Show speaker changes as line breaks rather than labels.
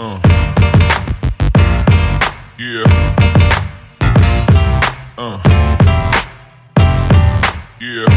Uh. Yeah. Uh. Yeah.